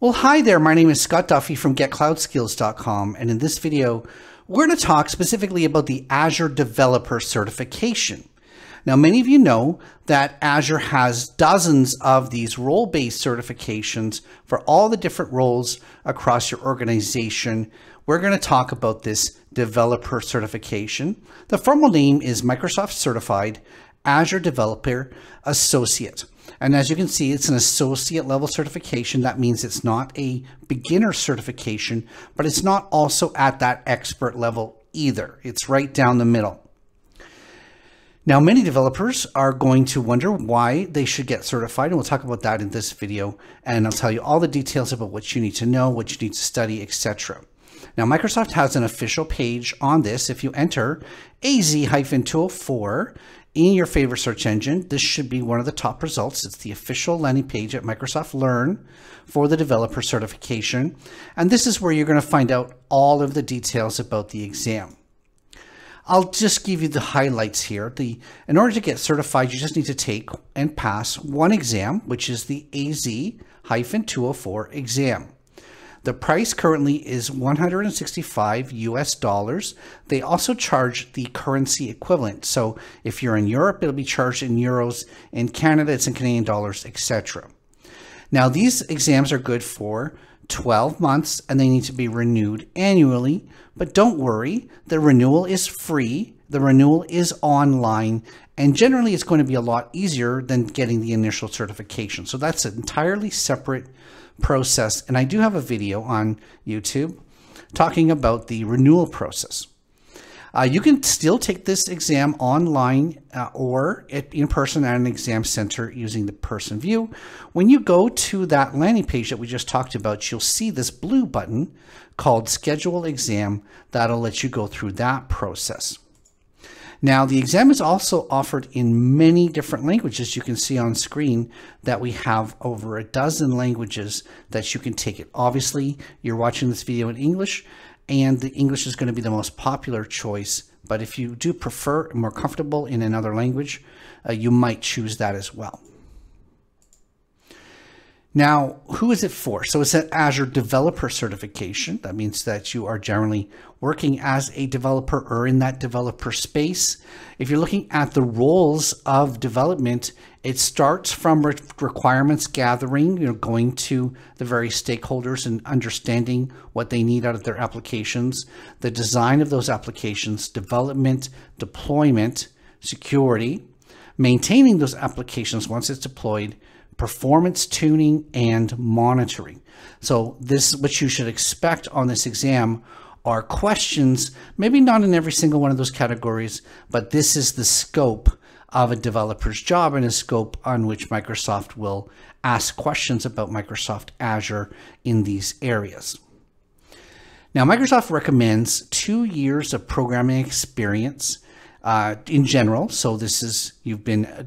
Well, hi there. My name is Scott Duffy from GetCloudSkills.com, and in this video, we're going to talk specifically about the Azure Developer Certification. Now, many of you know that Azure has dozens of these role-based certifications for all the different roles across your organization. We're going to talk about this developer certification. The formal name is Microsoft Certified Azure Developer Associate. And as you can see, it's an associate level certification. That means it's not a beginner certification, but it's not also at that expert level either. It's right down the middle. Now, many developers are going to wonder why they should get certified, and we'll talk about that in this video, and I'll tell you all the details about what you need to know, what you need to study, etc. Now, Microsoft has an official page on this. If you enter AZ-204 in your favorite search engine, this should be one of the top results. It's the official landing page at Microsoft Learn for the developer certification. And this is where you're going to find out all of the details about the exam. I'll just give you the highlights here. The In order to get certified, you just need to take and pass one exam, which is the AZ-204 exam. The price currently is 165 US dollars. They also charge the currency equivalent. So if you're in Europe, it'll be charged in euros. In Canada, it's in Canadian dollars, etc. Now, these exams are good for 12 months and they need to be renewed annually. But don't worry, the renewal is free. The renewal is online and generally it's going to be a lot easier than getting the initial certification. So that's an entirely separate process. And I do have a video on YouTube talking about the renewal process. Uh, you can still take this exam online uh, or in person at an exam center using the Pearson VUE. When you go to that landing page that we just talked about, you'll see this blue button called schedule exam that'll let you go through that process. Now, the exam is also offered in many different languages. You can see on screen that we have over a dozen languages that you can take it. Obviously, you're watching this video in English, and the English is going to be the most popular choice. But if you do prefer more comfortable in another language, uh, you might choose that as well. Now, who is it for? So it's an Azure Developer Certification. That means that you are generally working as a developer or in that developer space. If you're looking at the roles of development, it starts from re requirements gathering, you know, going to the various stakeholders and understanding what they need out of their applications, the design of those applications, development, deployment, security, maintaining those applications once it's deployed, performance tuning, and monitoring. So this is what you should expect on this exam are questions, maybe not in every single one of those categories, but this is the scope of a developer's job and a scope on which Microsoft will ask questions about Microsoft Azure in these areas. Now, Microsoft recommends two years of programming experience uh, in general. So this is, you've been uh,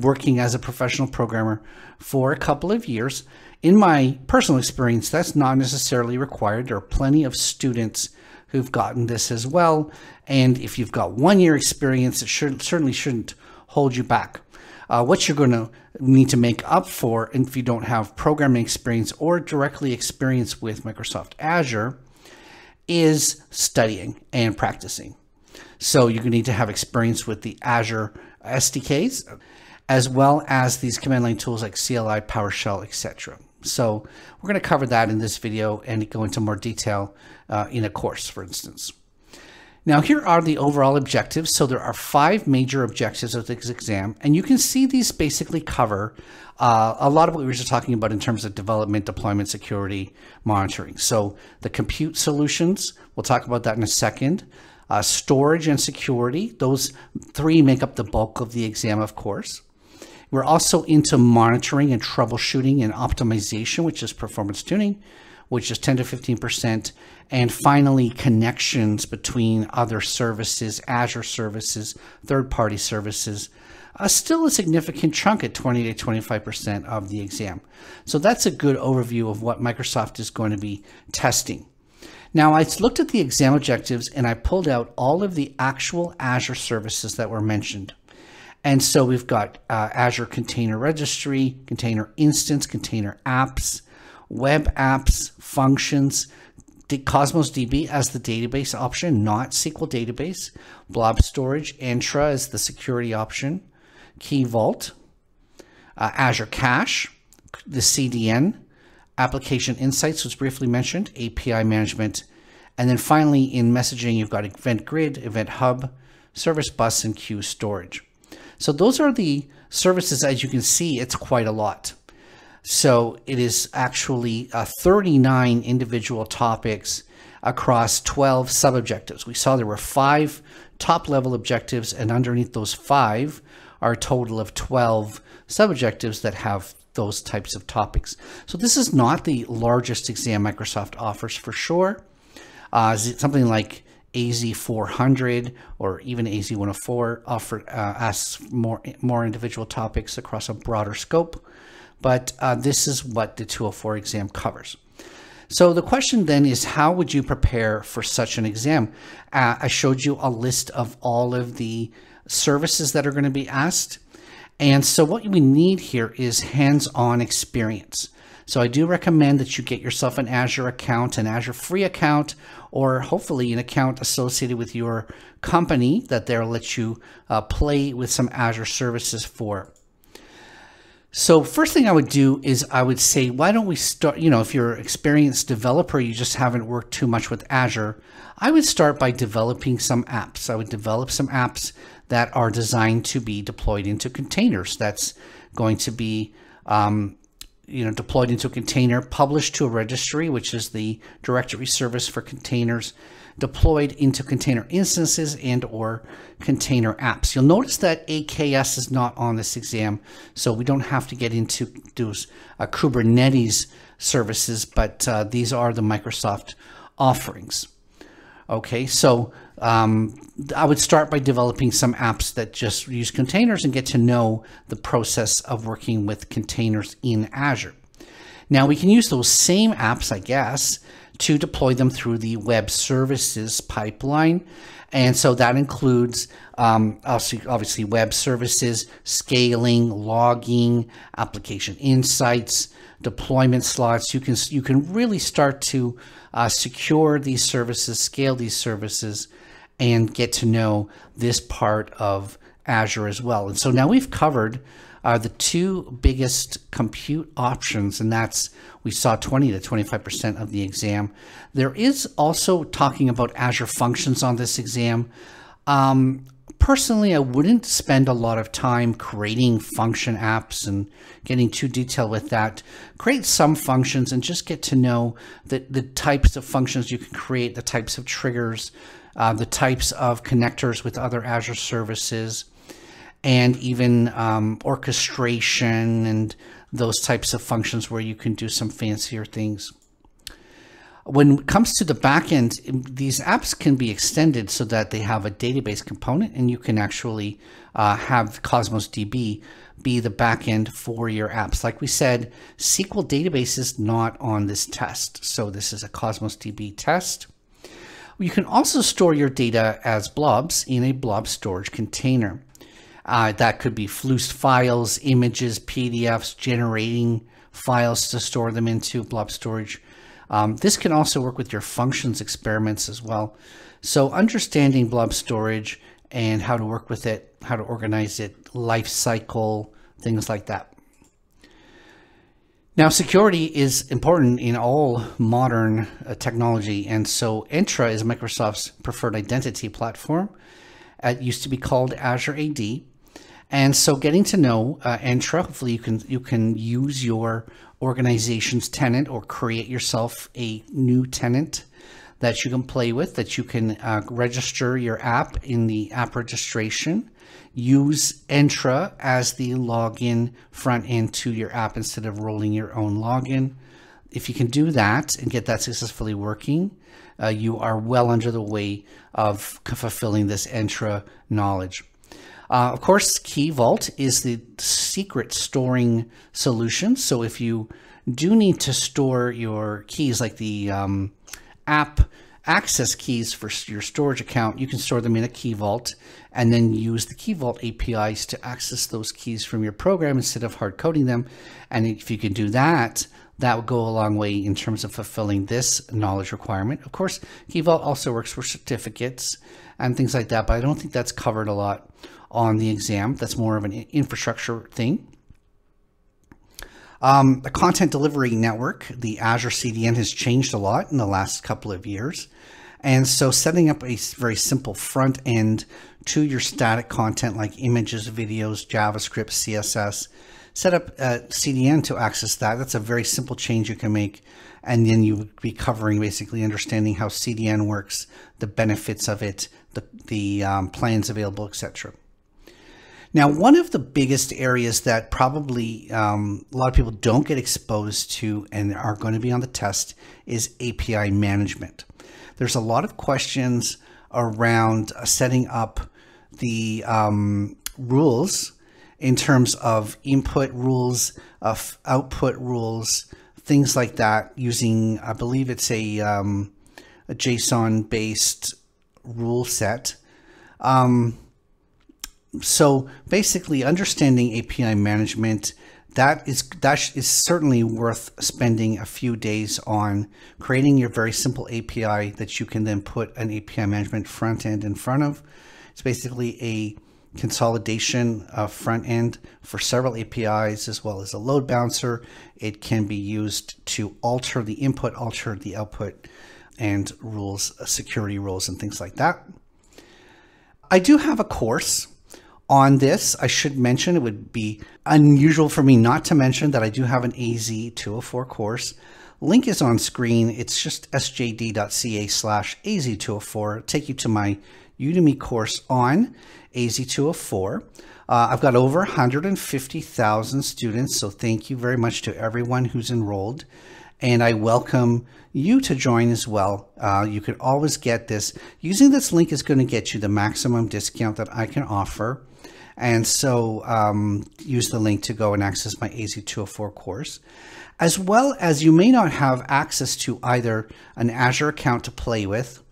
working as a professional programmer for a couple of years. In my personal experience, that's not necessarily required. There are plenty of students who've gotten this as well. And if you've got one year experience, it should, certainly shouldn't hold you back. Uh, what you're going to need to make up for if you don't have programming experience or directly experience with Microsoft Azure is studying and practicing. So to need to have experience with the Azure SDKs, as well as these command line tools like CLI, PowerShell, etc. So we're going to cover that in this video and go into more detail uh, in a course, for instance. Now here are the overall objectives. So there are five major objectives of this exam, and you can see these basically cover uh, a lot of what we were just talking about in terms of development, deployment, security, monitoring. So the compute solutions, we'll talk about that in a second. Uh, storage and security, those three make up the bulk of the exam, of course. We're also into monitoring and troubleshooting and optimization, which is performance tuning, which is 10 to 15%. And finally, connections between other services, Azure services, third party services, uh, still a significant chunk at 20 to 25% of the exam. So that's a good overview of what Microsoft is going to be testing. Now, I looked at the exam objectives and I pulled out all of the actual Azure services that were mentioned. And so we've got uh, Azure Container Registry, Container Instance, Container Apps. web apps, functions, Cosmos DB as the database option, not SQL database, blob storage, Entra as the security option, Key Vault, uh, Azure Cache, the CDN, Application Insights was briefly mentioned, API management, and then finally in messaging, you've got Event Grid, Event Hub, Service Bus, and Queue Storage. So those are the services. As you can see, it's quite a lot. So it is actually uh, 39 individual topics across 12 sub-objectives. We saw there were five top-level objectives, and underneath those five are a total of 12 sub-objectives that have those types of topics. So this is not the largest exam Microsoft offers for sure. Uh, something like AZ400 or even AZ104 offer uh, asks more more individual topics across a broader scope but uh, this is what the 204 exam covers. So the question then is, how would you prepare for such an exam? Uh, I showed you a list of all of the services that are going to be asked. And so what we need here is hands-on experience. So I do recommend that you get yourself an Azure account, an Azure free account, or hopefully an account associated with your company that they'll let you uh, play with some Azure services for. So first thing I would do is I would say, why don't we start, you know, if you're an experienced developer, you just haven't worked too much with Azure, I would start by developing some apps. I would develop some apps that are designed to be deployed into containers. That's going to be, um, you know, deployed into a container, published to a registry, which is the directory service for containers, deployed into container instances and or container apps. You'll notice that AKS is not on this exam, so we don't have to get into those uh, Kubernetes services, but uh, these are the Microsoft offerings. Okay, so um, I would start by developing some apps that just use containers and get to know the process of working with containers in Azure. Now we can use those same apps, I guess, to deploy them through the web services pipeline. And so that includes um, obviously web services, scaling, logging, application insights, deployment slots. You can you can really start to uh, secure these services, scale these services, and get to know this part of Azure as well. And so now we've covered are the two biggest compute options, and that's we saw 20 to 25% of the exam. There is also talking about Azure Functions on this exam. Um, personally, I wouldn't spend a lot of time creating function apps and getting too detailed with that. Create some functions and just get to know the, the types of functions you can create, the types of triggers, uh, the types of connectors with other Azure services and even um, orchestration and those types of functions where you can do some fancier things. When it comes to the backend, these apps can be extended so that they have a database component and you can actually uh, have Cosmos DB be the backend for your apps. Like we said, SQL database is not on this test. So this is a Cosmos DB test. You can also store your data as blobs in a blob storage container. Uh, that could be Flust files, images, PDFs, generating files to store them into blob storage. Um, this can also work with your functions experiments as well. So understanding blob storage and how to work with it, how to organize it, life cycle, things like that. Now, security is important in all modern uh, technology, and so Entra is Microsoft's preferred identity platform. It used to be called Azure AD, and so getting to know uh, Entra, hopefully you can you can use your organization's tenant or create yourself a new tenant that you can play with, that you can uh, register your app in the app registration. Use Entra as the login front end to your app instead of rolling your own login. If you can do that and get that successfully working, uh, you are well under the way of fulfilling this Entra knowledge. Uh, of course, Key Vault is the secret storing solution. So if you do need to store your keys, like the um, app access keys for your storage account, you can store them in a Key Vault and then use the Key Vault APIs to access those keys from your program instead of hard coding them. And if you can do that, that would go a long way in terms of fulfilling this knowledge requirement. Of course, Key Vault also works for certificates and things like that, but I don't think that's covered a lot on the exam. That's more of an infrastructure thing. Um, the content delivery network, the Azure CDN, has changed a lot in the last couple of years. And so setting up a very simple front end to your static content like images, videos, JavaScript, CSS, set up a CDN to access that. That's a very simple change you can make. And then you would be covering basically understanding how CDN works, the benefits of it, the, the um, plans available, etc. Now, one of the biggest areas that probably um, a lot of people don't get exposed to and are going to be on the test is API management. There's a lot of questions around setting up the um, rules in terms of input rules, of output rules, things like that using, I believe it's a, um, a JSON based rule set. Um, so basically understanding API management that is that is certainly worth spending a few days on creating your very simple API that you can then put an API management front end in front of. It's basically a consolidation of front end for several APIs as well as a load balancer. It can be used to alter the input, alter the output, and rules, uh, security rules, and things like that. I do have a course on this. I should mention it would be unusual for me not to mention that I do have an AZ204 course. Link is on screen. It's just sjd.ca slash AZ204. Take you to my Udemy course on AZ204. Uh, I've got over 150,000 students, so thank you very much to everyone who's enrolled. And I welcome you to join as well. Uh, you could always get this. Using this link is going to get you the maximum discount that I can offer. And so um, use the link to go and access my AZ204 course. As well as you may not have access to either an Azure account to play with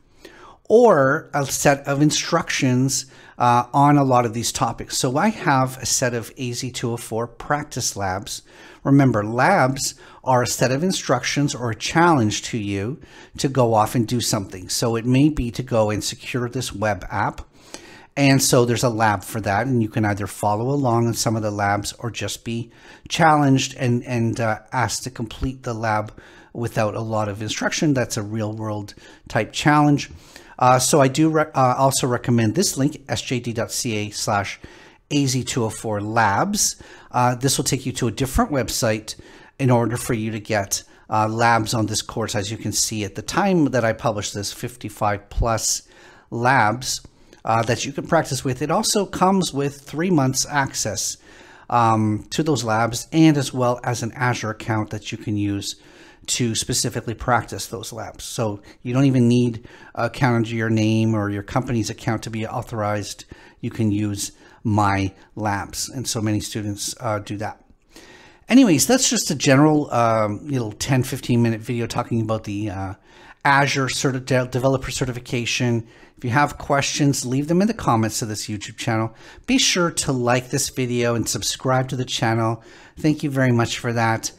or a set of instructions uh, on a lot of these topics. So I have a set of AZ204 practice labs. Remember, labs are a set of instructions or a challenge to you to go off and do something. So it may be to go and secure this web app. And so there's a lab for that, and you can either follow along in some of the labs or just be challenged and, and uh, asked to complete the lab without a lot of instruction. That's a real world type challenge. Uh, so I do re uh, also recommend this link, sjd.ca slash AZ204 labs. Uh, this will take you to a different website in order for you to get uh, labs on this course. As you can see at the time that I published this, 55 plus labs uh, that you can practice with. It also comes with three months access um, to those labs and as well as an Azure account that you can use to specifically practice those labs. So you don't even need a account your name or your company's account to be authorized. You can use my labs. And so many students uh, do that. Anyways, that's just a general um, little 10, 15 minute video talking about the uh, Azure certi developer certification. If you have questions, leave them in the comments of this YouTube channel. Be sure to like this video and subscribe to the channel. Thank you very much for that.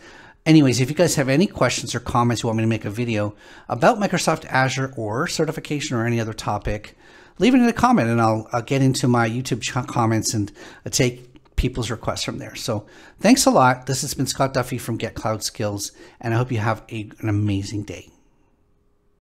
Anyways, if you guys have any questions or comments you want me to make a video about Microsoft Azure or certification or any other topic, leave it in a comment and I'll, I'll get into my YouTube comments and uh, take people's requests from there. So thanks a lot. This has been Scott Duffy from Get Cloud Skills, and I hope you have a, an amazing day.